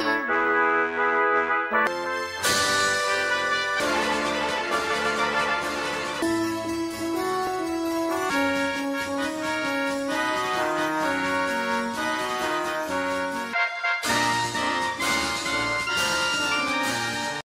you.